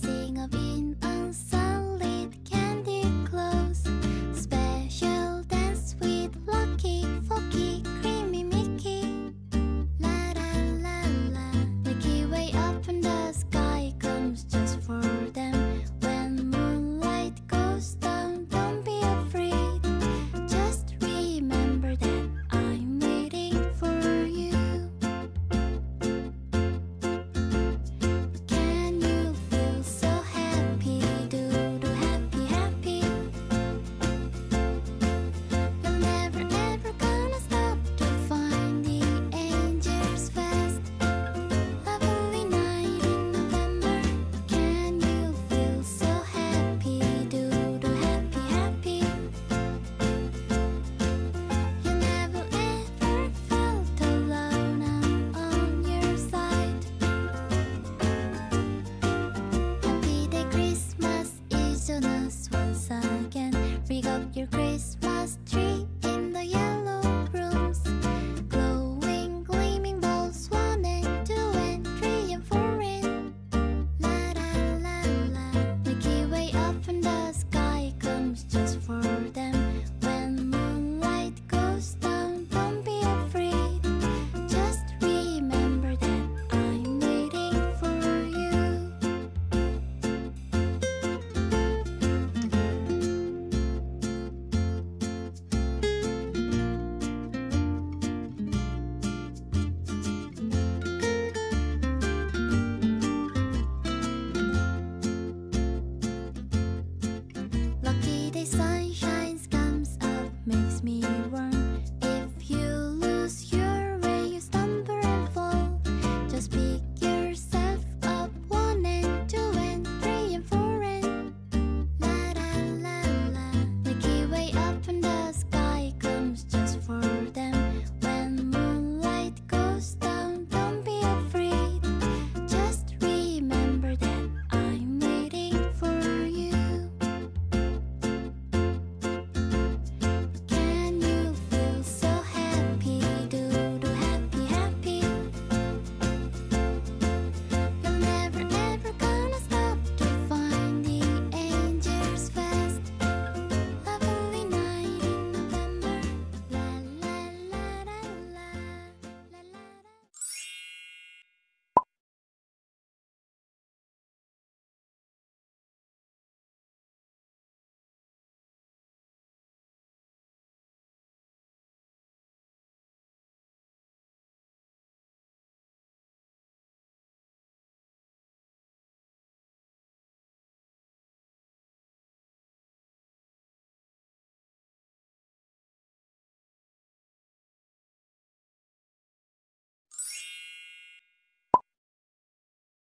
blessing of being